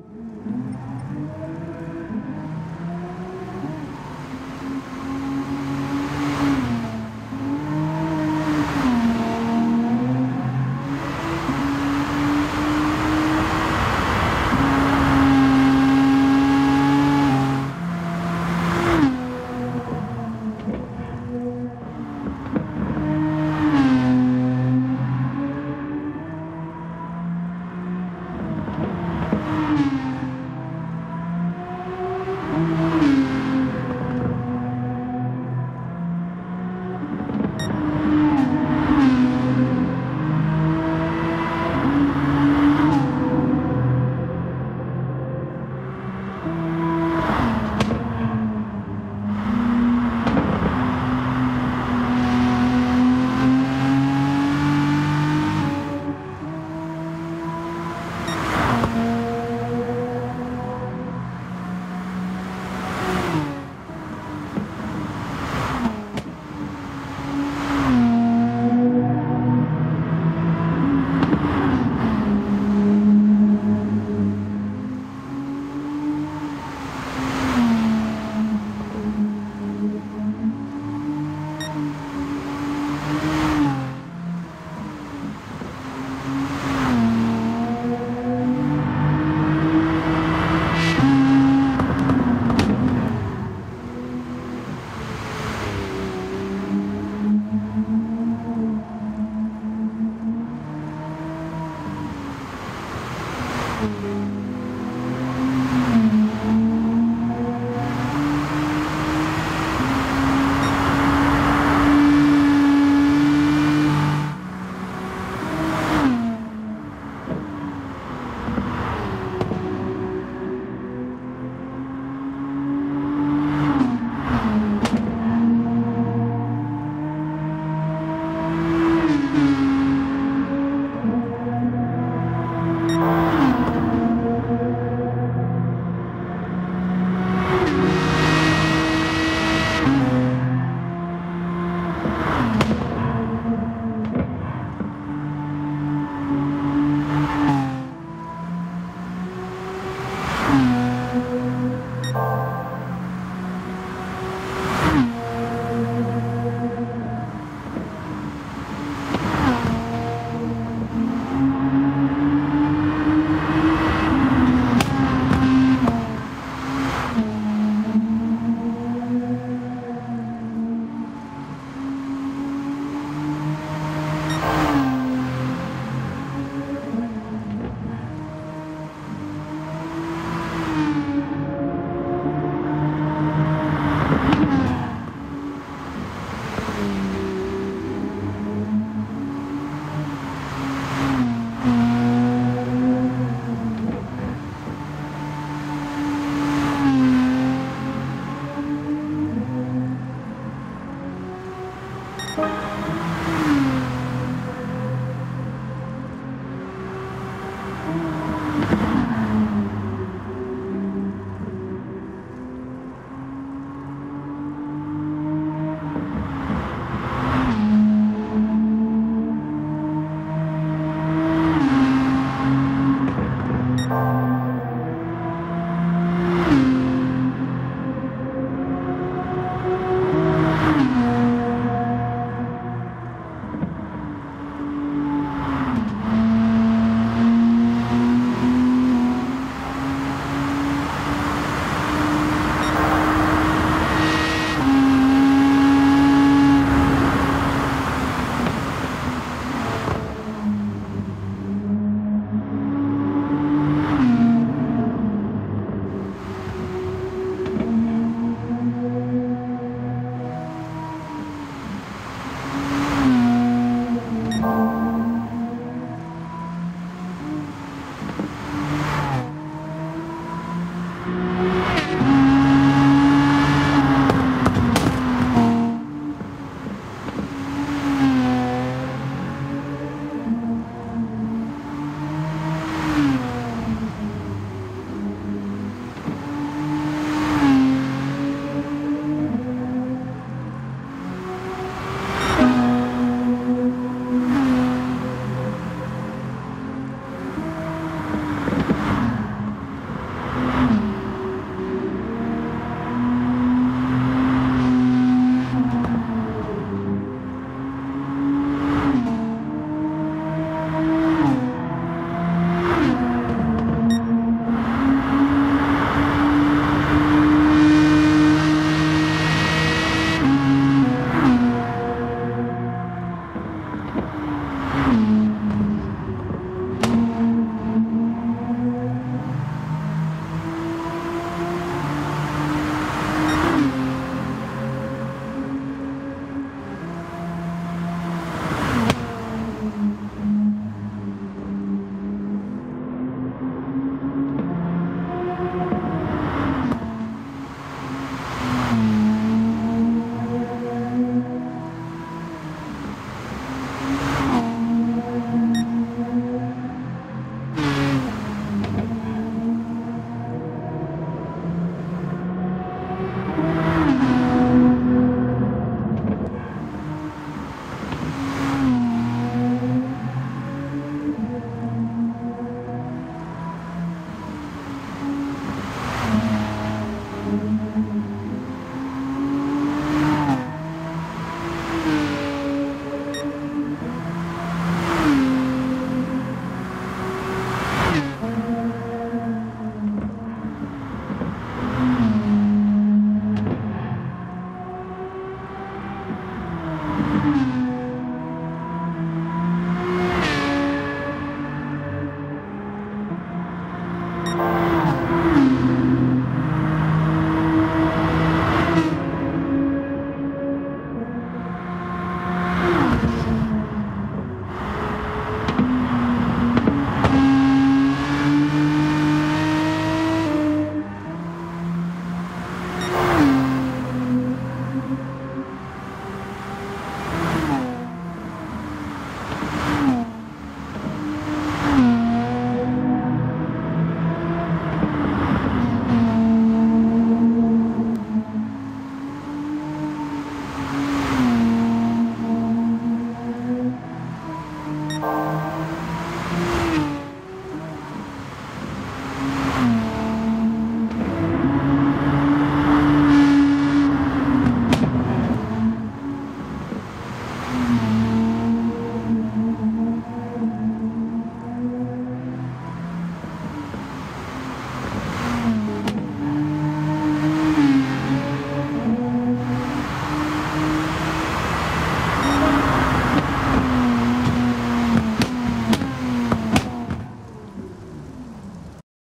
Mm-hmm.